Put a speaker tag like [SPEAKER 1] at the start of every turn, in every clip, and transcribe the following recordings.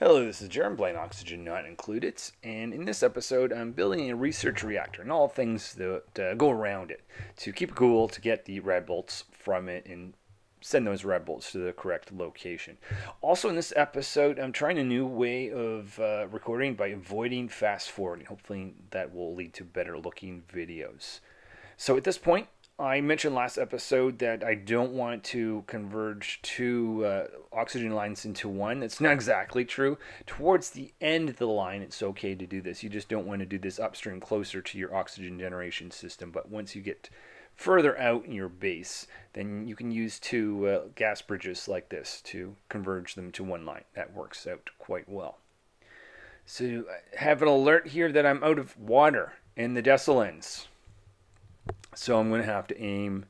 [SPEAKER 1] Hello, this is Jeremy Blaine, Oxygen Not Included, and in this episode, I'm building a research reactor and all things that uh, go around it to keep it cool, to get the rad bolts from it, and send those rad bolts to the correct location. Also, in this episode, I'm trying a new way of uh, recording by avoiding fast forwarding. Hopefully, that will lead to better looking videos. So, at this point, I mentioned last episode that I don't want to converge two uh, oxygen lines into one. That's not exactly true. Towards the end of the line, it's okay to do this. You just don't want to do this upstream closer to your oxygen generation system. But once you get further out in your base, then you can use two uh, gas bridges like this to converge them to one line. That works out quite well. So I have an alert here that I'm out of water in the Desolands. So I'm going to have to aim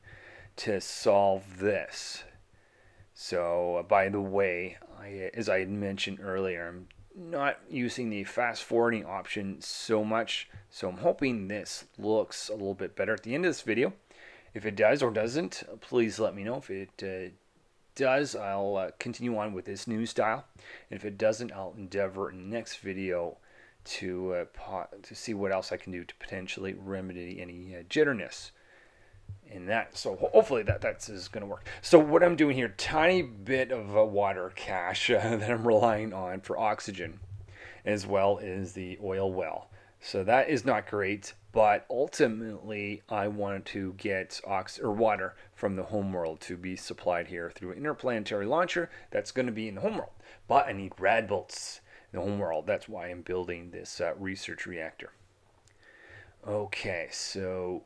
[SPEAKER 1] to solve this. So uh, by the way, I, as I had mentioned earlier, I'm not using the fast forwarding option so much. So I'm hoping this looks a little bit better at the end of this video. If it does or doesn't, please let me know. If it uh, does, I'll uh, continue on with this new style. And if it doesn't, I'll endeavor next video to uh, to see what else I can do to potentially remedy any uh, jitterness in that. So hopefully that that's is going to work. So what I'm doing here, tiny bit of a water cache uh, that I'm relying on for oxygen, as well as the oil well. So that is not great, but ultimately I wanted to get ox or water from the homeworld to be supplied here through an interplanetary launcher that's going to be in the homeworld. But I need rad bolts the homeworld. That's why I'm building this uh, research reactor. Okay, so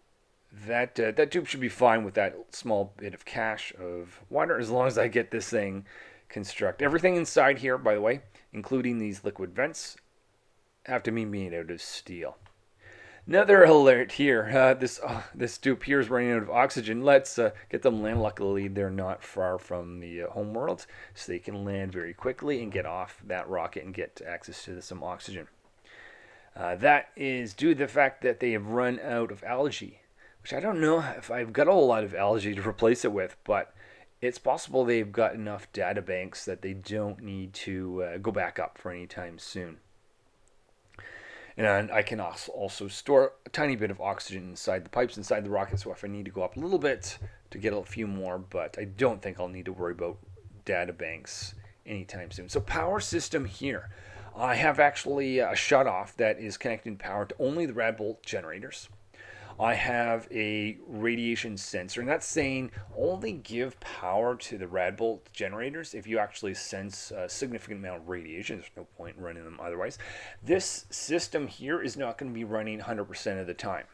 [SPEAKER 1] that uh, that tube should be fine with that small bit of cache of water as long as I get this thing construct. Everything inside here, by the way, including these liquid vents, have to be made out of steel. Another alert here. Uh, this uh, this tube here is running out of oxygen. Let's uh, get them land. Luckily, they're not far from the uh, home world, so they can land very quickly and get off that rocket and get access to some oxygen. Uh, that is due to the fact that they have run out of algae which I don't know if I've got a whole lot of algae to replace it with, but it's possible they've got enough data banks that they don't need to uh, go back up for any time soon. And I can also store a tiny bit of oxygen inside the pipes inside the rocket, so if I need to go up a little bit to get a few more, but I don't think I'll need to worry about data banks anytime soon. So power system here. I have actually uh, a shut off that is connecting power to only the Radbolt generators. I have a radiation sensor, and that's saying only give power to the Radbolt generators if you actually sense a significant amount of radiation. There's no point running them otherwise. This system here is not going to be running 100% of the time.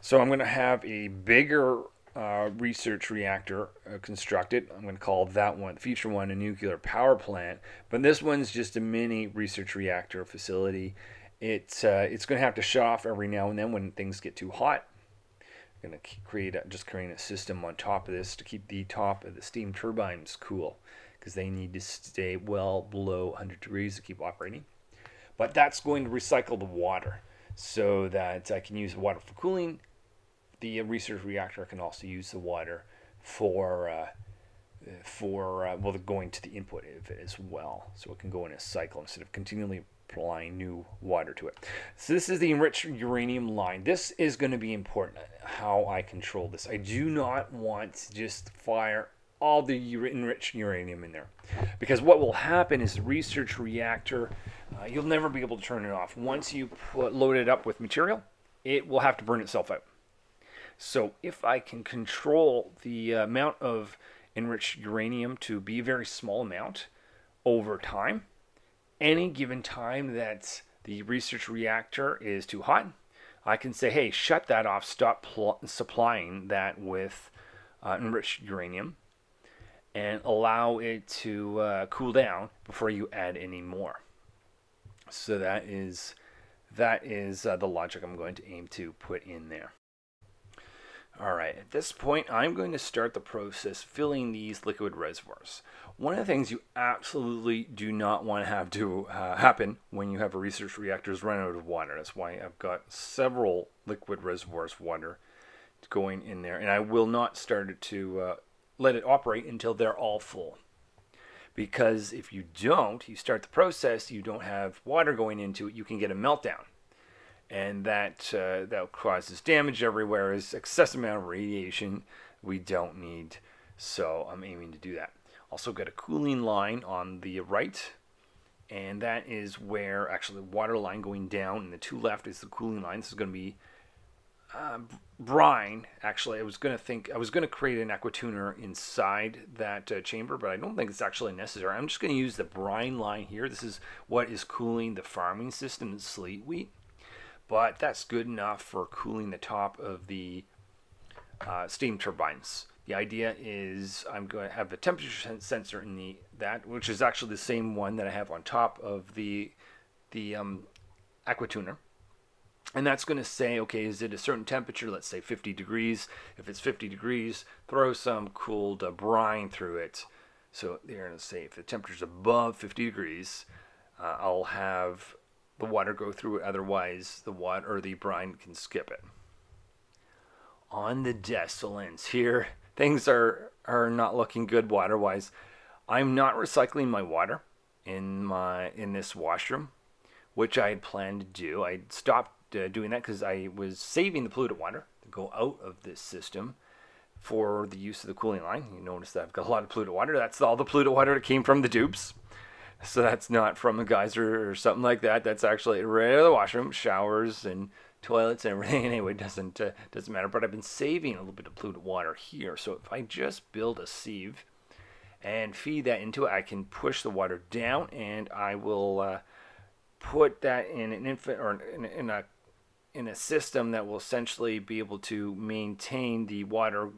[SPEAKER 1] So I'm going to have a bigger uh, research reactor uh, constructed. I'm going to call that one, the future one, a nuclear power plant. But this one's just a mini research reactor facility. It's uh, it's going to have to shut off every now and then when things get too hot I'm going to create a, just create a system on top of this to keep the top of the steam turbines cool because they need to stay well below 100 degrees to keep operating. But that's going to recycle the water so that I can use the water for cooling. The research reactor can also use the water for uh, for uh, well going to the input of it as well, so it can go in a cycle instead of continually applying new water to it. So this is the enriched uranium line. This is going to be important how I control this. I do not want to just fire all the enriched uranium in there because what will happen is the research reactor uh, you'll never be able to turn it off once you put, load it up with material it will have to burn itself out so if i can control the amount of enriched uranium to be a very small amount over time any given time that the research reactor is too hot, I can say, hey, shut that off, stop pl- supplying that with uh, enriched uranium, and allow it to uh, cool down before you add any more. So that is that is uh, the logic I'm going to aim to put in there. All right, at this point, I'm going to start the process filling these liquid reservoirs. One of the things you absolutely do not want to have to uh, happen when you have a research reactor is run out of water. That's why I've got several liquid reservoirs water going in there, and I will not start it to uh, let it operate until they're all full. because if you don't, you start the process, you don't have water going into it, you can get a meltdown. And that uh, that causes damage everywhere. Is excessive amount of radiation we don't need. So I'm aiming to do that. Also got a cooling line on the right, and that is where actually the water line going down, and the two left is the cooling line. This is going to be uh, brine. Actually, I was going to think I was going to create an aquatuner inside that uh, chamber, but I don't think it's actually necessary. I'm just going to use the brine line here. This is what is cooling the farming system, the sleet wheat. But that's good enough for cooling the top of the uh, steam turbines. The idea is I'm going to have a temperature sensor in the that, which is actually the same one that I have on top of the the um, aquatuner and that's going to say, okay, is it a certain temperature? Let's say 50 degrees. If it's 50 degrees, throw some cooled uh, brine through it. So they're going to say if the temperature's above 50 degrees, uh, I'll have the water go through it. Otherwise, the water or the brine can skip it. On the Desolands here, things are are not looking good water-wise. I'm not recycling my water in my in this washroom, which I had planned to do. I stopped uh, doing that because I was saving the polluted water to go out of this system for the use of the cooling line. You notice that I've got a lot of polluted water. That's all the polluted water that came from the dupes. So that's not from a geyser or something like that. That's actually right out of the washroom, showers and toilets and everything. Anyway, doesn't uh, doesn't matter. But I've been saving a little bit of polluted water here. So if I just build a sieve and feed that into it, I can push the water down, and I will uh, put that in an infant or in, in a in a system that will essentially be able to maintain the water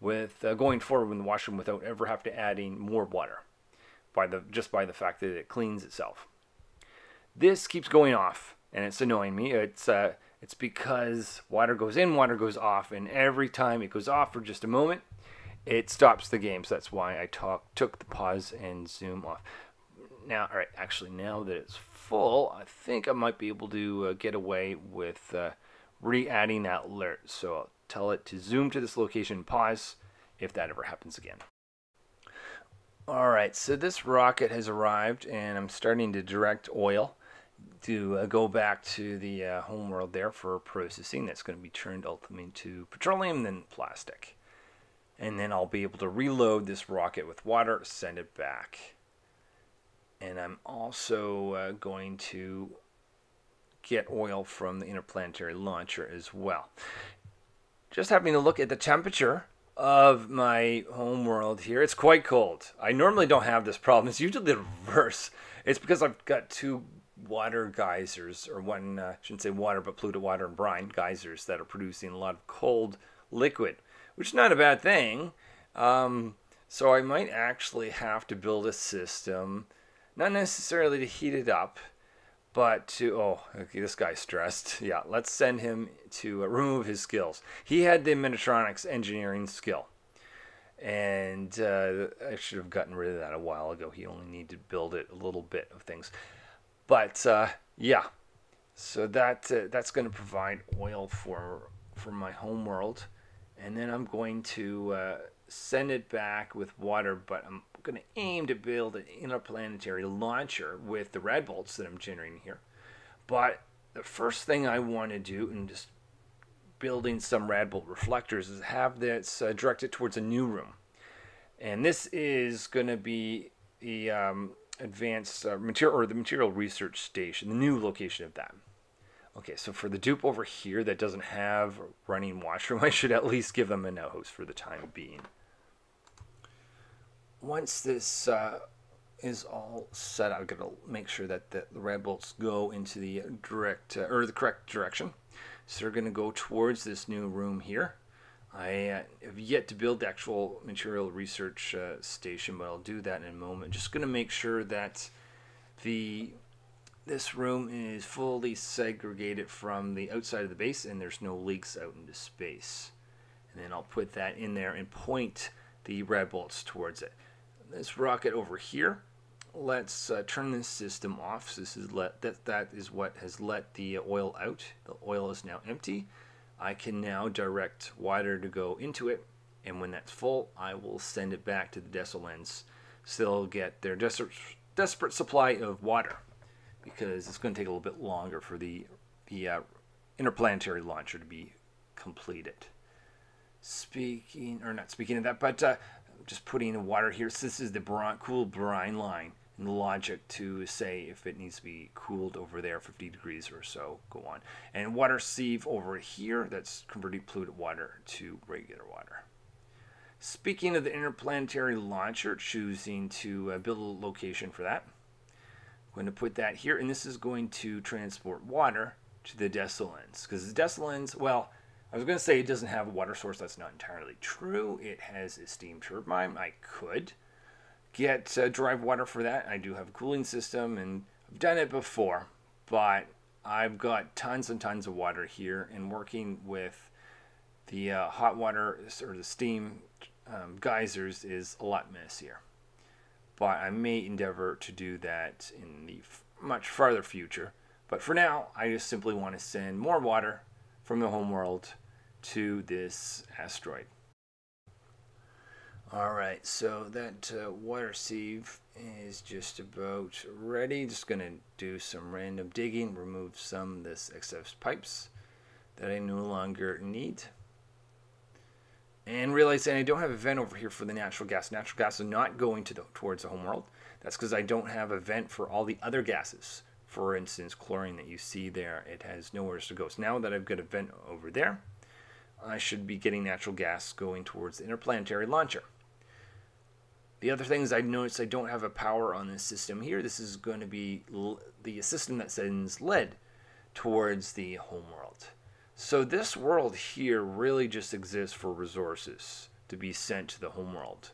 [SPEAKER 1] with uh, going forward in the washroom without ever have to adding more water by the just by the fact that it cleans itself. This keeps going off and it's annoying me. It's uh, it's because water goes in, water goes off, and every time it goes off for just a moment, it stops the game. So that's why I talk, took the pause and zoom off. Now, all right, actually, now that it's full, I think I might be able to uh, get away with uh, re-adding that alert. So I'll tell it to zoom to this location, pause, if that ever happens again. Alright, so this rocket has arrived and I'm starting to direct oil to uh, go back to the uh, homeworld there for processing. That's going to be turned ultimately into petroleum, then plastic. And then I'll be able to reload this rocket with water, send it back and I'm also uh, going to get oil from the interplanetary launcher as well. Just having a look at the temperature of my home world here, it's quite cold. I normally don't have this problem. It's usually the reverse. It's because I've got two water geysers, or one, uh, I shouldn't say water, but polluted water and brine geysers that are producing a lot of cold liquid, which is not a bad thing. Um, so I might actually have to build a system not necessarily to heat it up, but to oh, okay, this guy's stressed. Yeah, let's send him to uh, remove his skills. He had the Mechatronics engineering skill, and uh, I should have gotten rid of that a while ago. He only needed to build it a little bit of things, but uh, yeah. So that uh, that's going to provide oil for for my home world, and then I'm going to uh, send it back with water, but I'm going to aim to build an interplanetary launcher with the rad bolts that I'm generating here. But the first thing I want to do in just building some rad bolt reflectors is have this uh, directed towards a new room. And this is going to be the um, advanced uh, material or the material research station, the new location of that. Okay, so for the dupe over here that doesn't have running washroom, I should at least give them a no host for the time being once this uh, is all set, I'm going to make sure that the, the rad bolts go into the direct uh, or the correct direction. So they're going to go towards this new room here. I uh, have yet to build the actual material research uh, station, but I'll do that in a moment. Just going to make sure that the this room is fully segregated from the outside of the base and there's no leaks out into space. And then I'll put that in there and point the rad bolts towards it this rocket over here. Let's uh, turn this system off. So this is let that that is what has let the oil out. The oil is now empty. I can now direct water to go into it, and when that's full, I will send it back to the Desolands so they'll get their desperate, desperate supply of water because it's going to take a little bit longer for the the uh, interplanetary launcher to be completed. Speaking or not speaking of that, but uh, just putting the water here. So this is the brine, cool brine line. And the logic to say if it needs to be cooled over there 50 degrees or so go on. And water sieve over here that's converting polluted water to regular water. Speaking of the interplanetary launcher choosing to uh, build a location for that. I'm going to put that here and this is going to transport water to the Desolands. Because the Desolands well I was going to say it doesn't have a water source. That's not entirely true. It has a steam turbine. I could get uh, drive water for that. I do have a cooling system and I've done it before, but I've got tons and tons of water here and working with the uh, hot water or the steam um, geysers is a lot messier. But I may endeavor to do that in the much farther future. But for now, I just simply want to send more water from the homeworld to this asteroid. All right, so that uh, water sieve is just about ready. Just going to do some random digging, remove some of this excess pipes that I no longer need. And realizing I don't have a vent over here for the natural gas. Natural gas is not going to the, towards the homeworld. That's because I don't have a vent for all the other gases. For instance, chlorine that you see there, it has nowhere to go. So now that I've got a vent over there, I should be getting natural gas going towards the interplanetary launcher. The other thing is I noticed I don't have a power on this system here. This is going to be the system that sends lead towards the homeworld. So this world here really just exists for resources to be sent to the homeworld.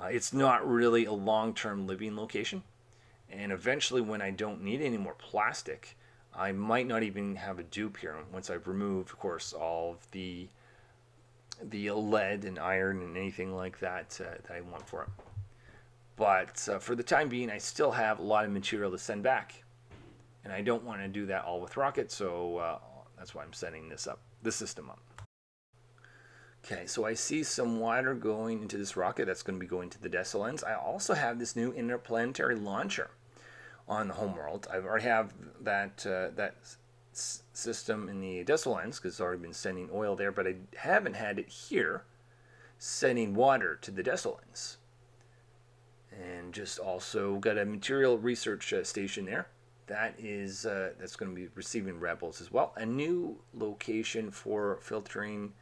[SPEAKER 1] Uh, it's not really a long-term living location. And eventually when I don't need any more plastic, I might not even have a dupe here once I've removed, of course, all of the the lead and iron and anything like that uh, that I want for it. But uh, for the time being, I still have a lot of material to send back. And I don't want to do that all with Rocket, so uh, that's why I'm setting this up, the system up. Okay, so I see some water going into this rocket that's going to be going to the Desolands. I also have this new interplanetary launcher on the homeworld. I already have that uh, that system in the Desolands because it's already been sending oil there, but I haven't had it here sending water to the Desolands and just also got a material research uh, station there that is uh, that's going to be receiving radbolts as well. A new location for filtering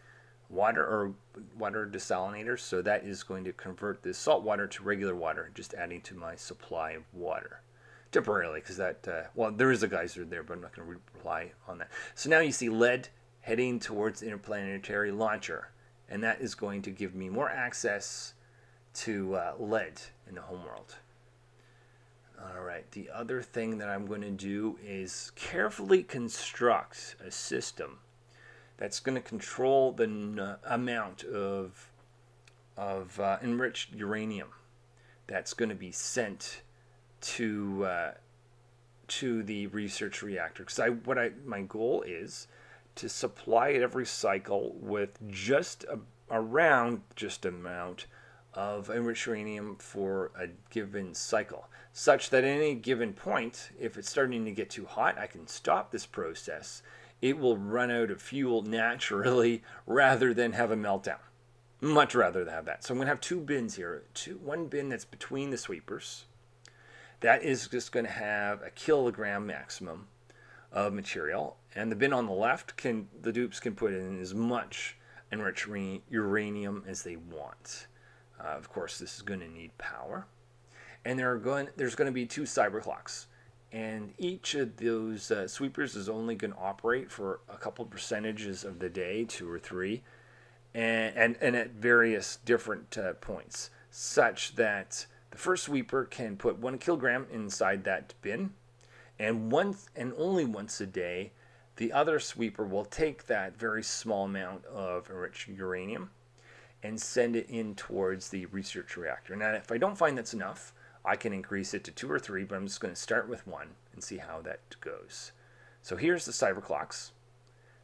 [SPEAKER 1] water or water desalinators so that is going to convert the salt water to regular water just adding to my supply of water temporarily because that uh, well there is a geyser there but i'm not going to reply on that so now you see lead heading towards the interplanetary launcher and that is going to give me more access to uh, lead in the homeworld. All right, the other thing that I'm going to do is carefully construct a system that's going to control the n- amount of, of uh, enriched uranium that's going to be sent to uh, to the research reactor. Because I what I my goal is to supply it every cycle with just a, around just amount of enriched uranium for a given cycle, such that at any given point, if it's starting to get too hot, I can stop this process. It will run out of fuel naturally rather than have a meltdown. Much rather than have that. So I'm going to have two bins here. Two, one bin that's between the sweepers. That is just going to have a kilogram maximum of material. And the bin on the left, can the dupes can put in as much enriched uranium as they want. Uh, of course, this is going to need power. And there are going, there's going to be two cyber clocks. And each of those uh, sweepers is only going to operate for a couple percentages of the day, two or three, and, and, and at various different uh, points, such that the first sweeper can put one kilogram inside that bin, and once and only once a day, the other sweeper will take that very small amount of enriched uranium and send it in towards the research reactor. Now, if I don't find that's enough, I can increase it to two or three, but I'm just going to start with one and see how that goes. So here's the cyberclocks.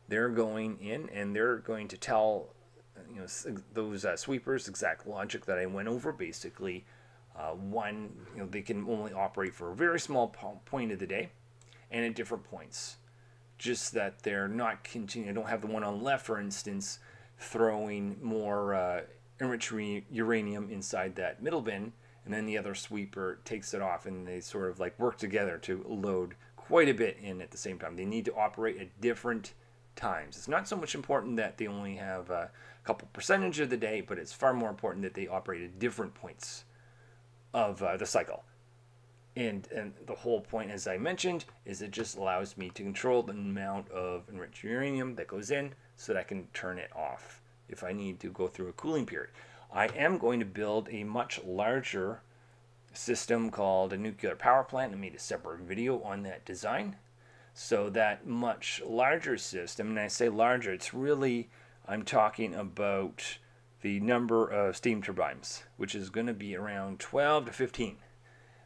[SPEAKER 1] They're going in and they're going to tell you know those uh, sweepers exact logic that I went over, basically Uh, one, you know, they can only operate for a very small point of the day and at different points. Just that they're not continuing, I don't have the one on left, for instance, throwing more uh, enriched uranium inside that middle bin, and then the other sweeper takes it off, and they sort of like work together to load quite a bit in at the same time. They need to operate at different times. It's not so much important that they only have a couple percentage of the day, but it's far more important that they operate at different points of uh, the cycle. And, and the whole point, as I mentioned, is it just allows me to control the amount of enriched uranium that goes in so that I can turn it off if I need to go through a cooling period. I am going to build a much larger system called a nuclear power plant. I made a separate video on that design. So that much larger system, and I say larger, it's really, I'm talking about the number of steam turbines, which is going to be around 12 to 15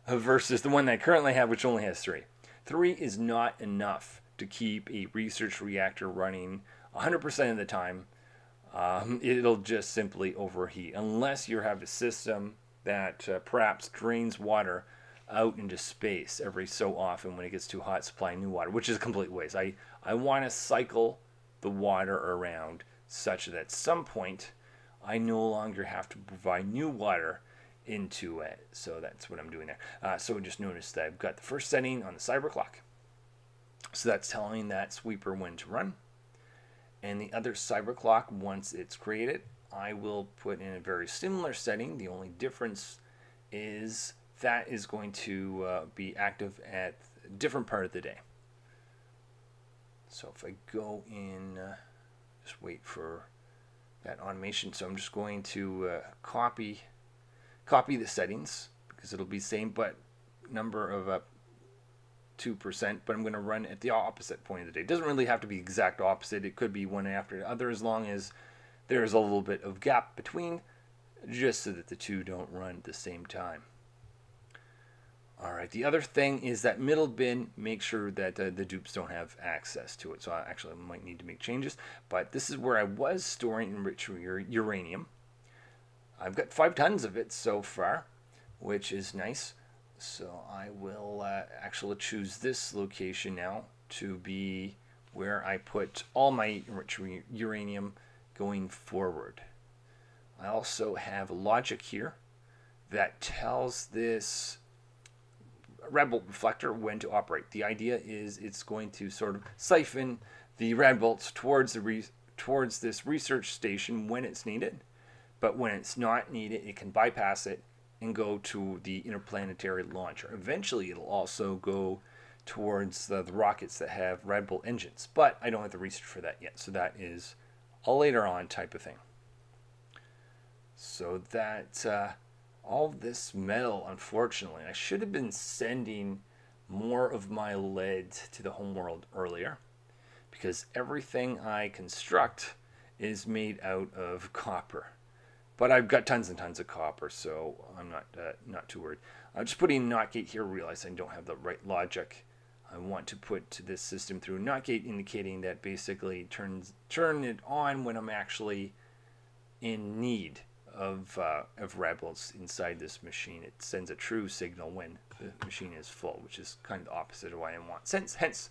[SPEAKER 1] versus the one that I currently have, which only has three. Three is not enough to keep a research reactor running 100% of the time. Um, it'll just simply overheat unless you have a system that uh, perhaps drains water out into space every so often when it gets too hot, supplying new water, which is a complete waste. I, I want to cycle the water around such that at some point I no longer have to provide new water into it. So that's what I'm doing there. Uh, so just notice that I've got the first setting on the cyber clock. So that's telling that sweeper when to run. And the other cyber clock, once it's created, I will put in a very similar setting. The only difference is that is going to uh, be active at a different part of the day. So if I go in, uh, just wait for that automation. So I'm just going to uh, copy copy the settings because it'll be same but number of uh, 2%, but I'm going to run at the opposite point of the day. It doesn't really have to be exact opposite. It could be one after the other as long as there's a little bit of gap between just so that the two don't run at the same time. All right, the other thing is that middle bin, make sure that uh, the dupes don't have access to it. So I actually might need to make changes, but this is where I was storing enriched uranium. I've got five tons of it so far, which is nice. So I will uh, actually choose this location now to be where I put all my enriched uranium going forward. I also have logic here that tells this rad bolt reflector when to operate. The idea is it's going to sort of siphon the rad bolts towards the towards this research station when it's needed, but when it's not needed, it can bypass it and go to the interplanetary launcher. Eventually, it'll also go towards the, the rockets that have rad bolt engines, but I don't have the research for that yet, so that is a later on type of thing. So that uh, all this metal, unfortunately, I should have been sending more of my lead to the homeworld earlier because everything I construct is made out of copper. But I've got tons and tons of copper, so I'm not uh, not too worried. I'm just putting NOT gate here, realize I don't have the right logic I want to put this system through NOT gate indicating that basically turns turn it on when I'm actually in need of, uh, of rad bolts inside this machine. It sends a true signal when the machine is full, which is kind of the opposite of what I want. Since, hence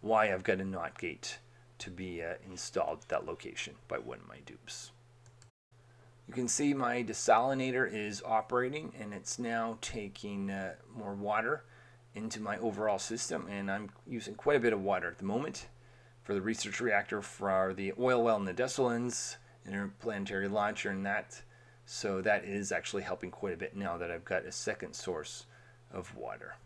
[SPEAKER 1] why I've got a NOT gate to be uh, installed at that location by one of my dupes. You can see my desalinator is operating and it's now taking uh, more water into my overall system and I'm using quite a bit of water at the moment for the research reactor for the oil well in the Desolands interplanetary launcher and that so that is actually helping quite a bit now that I've got a second source of water.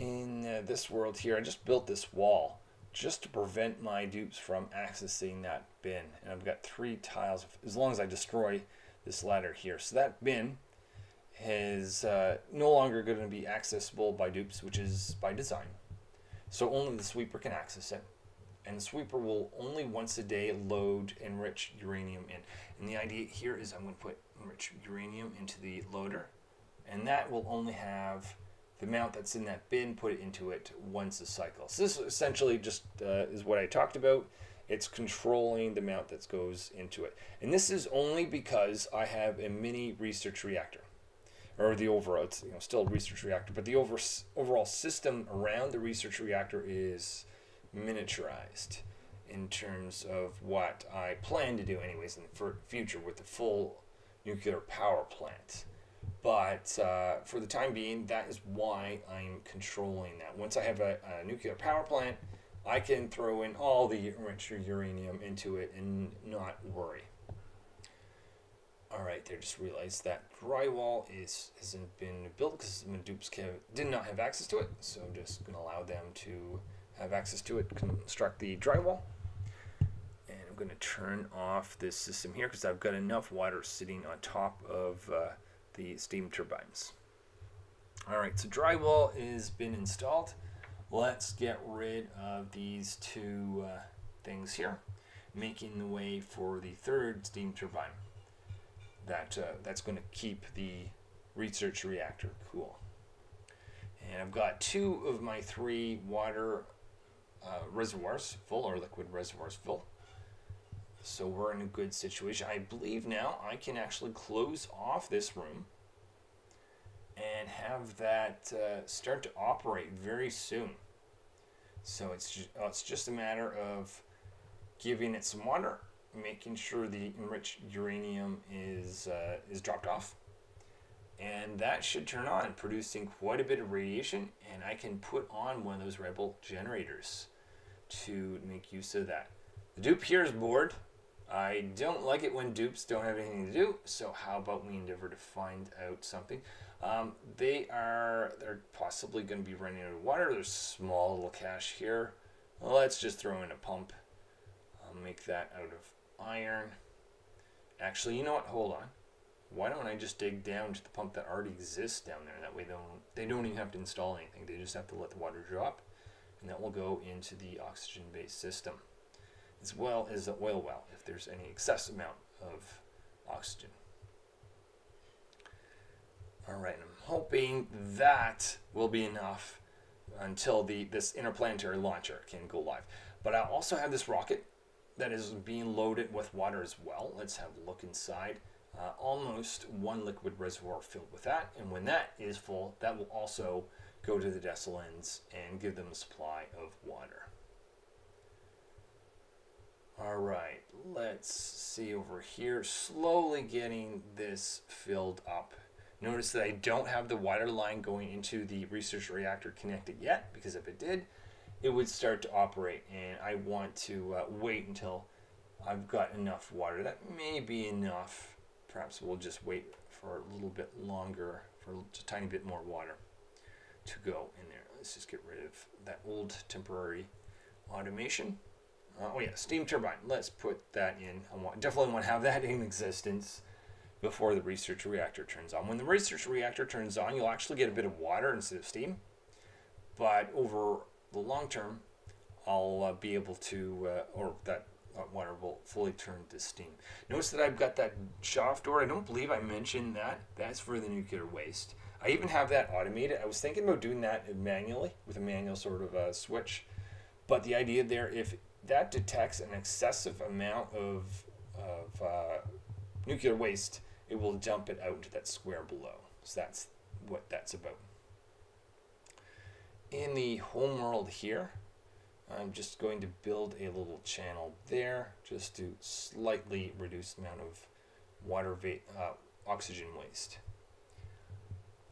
[SPEAKER 1] In uh, this world here, I just built this wall just to prevent my dupes from accessing that bin. And I've got three tiles, as long as I destroy this ladder here. So that bin is uh, no longer going to be accessible by dupes, which is by design. So only the sweeper can access it and the sweeper will only once a day load enriched uranium in. And the idea here is I'm going to put enriched uranium into the loader, and that will only have the amount that's in that bin, put into it once a cycle. So this essentially just uh, is what I talked about. It's controlling the amount that goes into it. And this is only because I have a mini research reactor. or the overall, it's you know still a research reactor, but the over, overall system around the research reactor is miniaturized in terms of what I plan to do, anyways, in the future with the full nuclear power plant. But uh, for the time being, that is why I'm controlling that. Once I have a, a nuclear power plant, I can throw in all the enriched uranium into it and not worry. All right, there. Just realized that drywall is hasn't been built because the did not have access to it. So I'm just gonna allow them to have access to it, construct the drywall. And I'm gonna turn off this system here because I've got enough water sitting on top of uh, the steam turbines. All right, so drywall has been installed. Let's get rid of these two uh, things here, making the way for the third steam turbine that uh, that's going to keep the research reactor cool. And I've got two of my three water uh, reservoirs full or liquid reservoirs full. So we're in a good situation. I believe now I can actually close off this room and have that uh, start to operate very soon. So it's just, uh, it's just a matter of giving it some water making sure the enriched uranium is uh, is dropped off and that should turn on producing quite a bit of radiation and I can put on one of those Radbolt generators to make use of that. The dupe here is bored. I don't like it when dupes don't have anything to do so how about we endeavor to find out something. Um, they are they're possibly going to be running out of water. There's small little cache here. Let's just throw in a pump. I'll make that out of iron. Actually, you know what? Hold on. Why don't I just dig down to the pump that already exists down there? That way they don't, they don't even have to install anything. They just have to let the water drop. And that will go into the oxygen-based system. As well as the oil well, if there's any excess amount of oxygen. Alright, I'm hoping that will be enough until the this interplanetary launcher can go live. But I also have this rocket that is being loaded with water as well. Let's have a look inside. Uh, almost one liquid reservoir filled with that. And when that is full, that will also go to the Desolands and give them a supply of water. All right, let's see over here. Slowly getting this filled up. Notice that I don't have the water line going into the research reactor connected yet, because if it did, it would start to operate and I want to uh, wait until I've got enough water. That may be enough. Perhaps we'll just wait for a little bit longer, for a tiny bit more water to go in there. Let's just get rid of that old temporary automation. Uh, oh yeah, steam turbine. Let's put that in. I want, definitely want to have that in existence before the research reactor turns on. When the research reactor turns on, you'll actually get a bit of water instead of steam. But over the long term, I'll uh, be able to, uh, or that water will fully turn to steam. Notice that I've got that shaft door. I don't believe I mentioned that. That's for the nuclear waste. I even have that automated. I was thinking about doing that manually with a manual sort of uh, switch. But the idea there, if that detects an excessive amount of, of uh, nuclear waste, it will dump it out into that square below. So that's what that's about in the home world here, I'm just going to build a little channel there just to slightly reduce the amount of water uh, oxygen waste.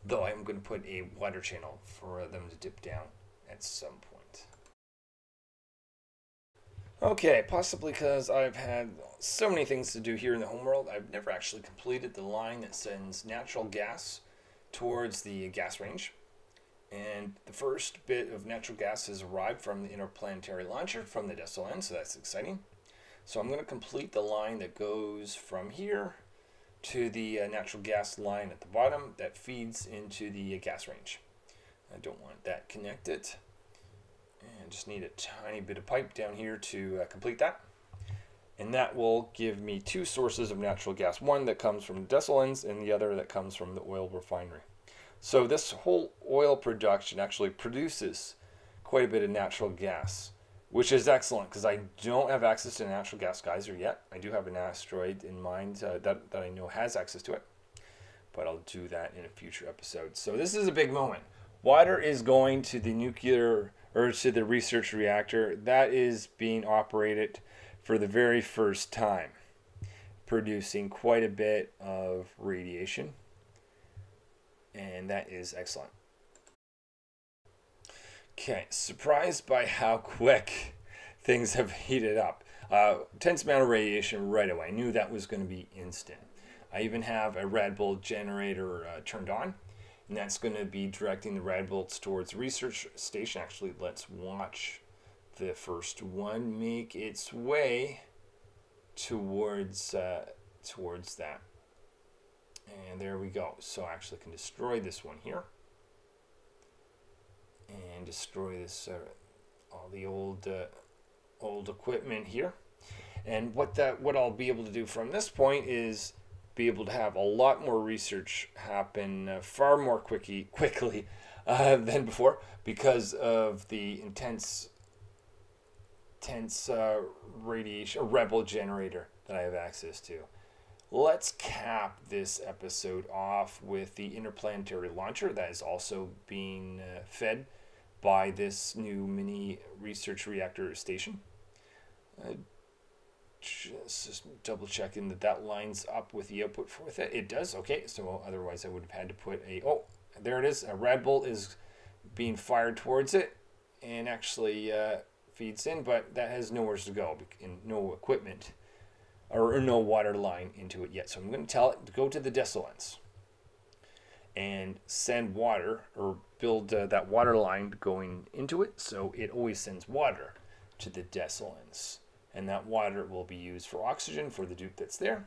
[SPEAKER 1] Though I'm going to put a water channel for them to dip down at some point. Okay, possibly because I've had so many things to do here in the homeworld, I've never actually completed the line that sends natural gas towards the gas range. And the first bit of natural gas has arrived from the interplanetary launcher from the Desalin, so that's exciting. So I'm going to complete the line that goes from here to the uh, natural gas line at the bottom that feeds into the uh, gas range. I don't want that connected. And just need a tiny bit of pipe down here to uh, complete that. And that will give me two sources of natural gas. One that comes from Desolands and the other that comes from the oil refinery. So this whole oil production actually produces quite a bit of natural gas, which is excellent because I don't have access to a natural gas geyser yet. I do have an asteroid in mind uh, that, that I know has access to it. but I'll do that in a future episode. So this is a big moment. Water is going to the nuclear or to the research reactor that is being operated for the very first time, producing quite a bit of radiation, and that is excellent. Okay, surprised by how quick things have heated up. Uh, tense amount of radiation right away. I knew that was going to be instant. I even have a rad bolt generator uh, turned on, and that's going to be directing the rad bolts towards the research station. Actually, let's watch the first one make its way towards uh, towards that. And there we go. So I actually can destroy this one here. And destroy this, uh, all the old, uh, old equipment here. And what that, what I'll be able to do from this point is be able to have a lot more research happen uh, far more quickly, quickly uh, than before because of the intense, intense uh, radiation, rad bolt generator that I have access to. Let's cap this episode off with the interplanetary launcher that is also being uh, fed by this new mini research reactor station. Uh, just, just double checking that that lines up with the output for it. It does. Okay, so otherwise I would have had to put a oh there it is. A Rad bolt is being fired towards it and actually uh, feeds in, but that has nowhere to go and no equipment or, or no water line into it yet. So I'm going to tell it to go to the Desolands and send water or build uh, that water line going into it so it always sends water to the Desolands and that water will be used for oxygen for the dupe that's there.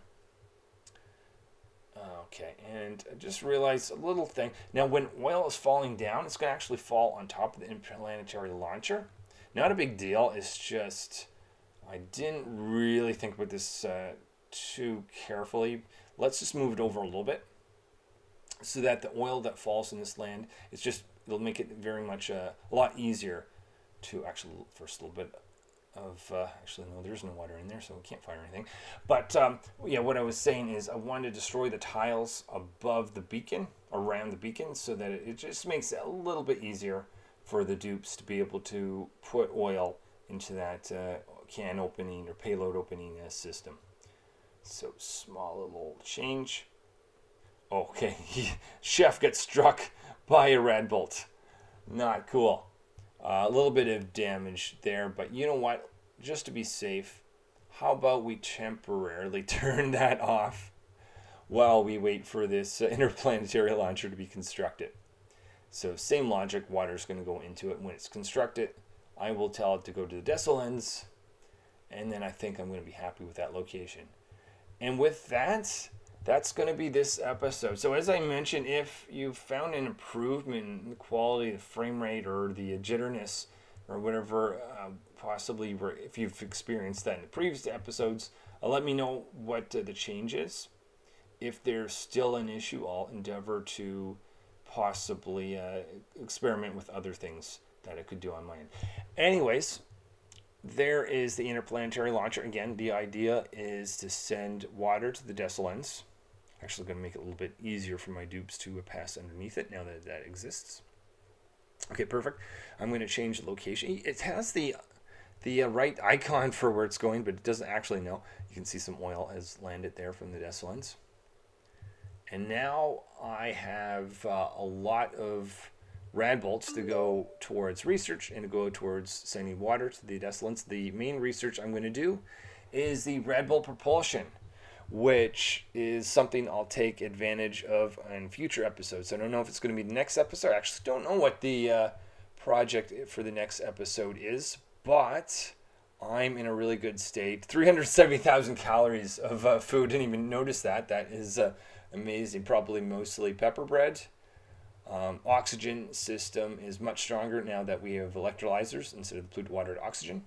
[SPEAKER 1] Okay, and I just realized a little thing. Now, when oil is falling down, it's going to actually fall on top of the interplanetary launcher. Not a big deal. It's just I didn't really think about this uh, too carefully. Let's just move it over a little bit so that the oil that falls in this land, it's just it'll make it very much uh, a lot easier to actually first a little bit of uh, actually no there's no water in there so we can't fire anything. But um, yeah what I was saying is I wanted to destroy the tiles above the beacon around the beacon so that it, it just makes it a little bit easier for the dupes to be able to put oil into that uh, can opening or payload opening uh, system. So small little change okay chef gets struck by a rad bolt not cool uh, a little bit of damage there, but you know what? Just to be safe, how about we temporarily turn that off while we wait for this uh, interplanetary launcher to be constructed? So same logic, water is going to go into it. When it's constructed, I will tell it to go to the Desolands, and then I think I'm going to be happy with that location. And with that, that's going to be this episode. So, as I mentioned, if you found an improvement in the quality, the frame rate, or the jitterness, or whatever, uh, possibly if you've experienced that in the previous episodes, uh, let me know what uh, the change is. If there's still an issue, I'll endeavor to possibly uh, experiment with other things that I could do on my end. Anyways, there is the interplanetary launcher. Again, the idea is to send water to the Desolands Actually going to make it a little bit easier for my dupes to pass underneath it now that that exists. Okay, perfect. I'm going to change the location. It has the the uh, right icon for where it's going, but it doesn't actually know. You can see some oil has landed there from the Desolands. And now I have uh, a lot of rad bolts to go towards research and to go towards sending water to the Desolands. The main research I'm going to do is the rad bolt propulsion which is something I'll take advantage of in future episodes. I don't know if it's going to be the next episode. I actually don't know what the uh, project for the next episode is, but I'm in a really good state. 370,000 calories of uh, food. Didn't even notice that. That is uh, amazing. Probably mostly pepper bread. Um, oxygen system is much stronger now that we have electrolyzers instead of polluted water to oxygen.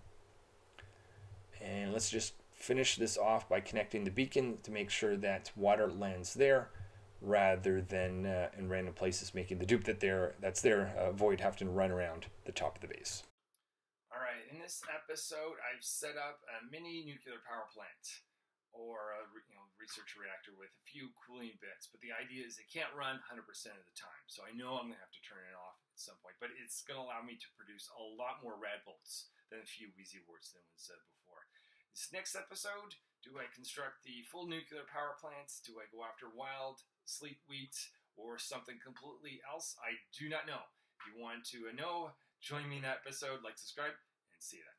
[SPEAKER 1] And let's just finish this off by connecting the beacon to make sure that water lands there rather than uh, in random places making the dupe that there that's there uh, void have to run around the top of the base. All right, in this episode, I've set up a mini nuclear power plant.
[SPEAKER 2] or a you know research reactor with a few cooling bits. But the idea is it can't run 100% of the time. So I know I'm going to have to turn it off at some point. But it's going to allow me to produce a lot more rad bolts than a few Wheezeworts than was said before. This next episode, do I construct the full nuclear power plants? Do I go after wild Sleet Wheat or something completely else? I do not know. If you want to know, join me in that episode, like, subscribe, and see you then.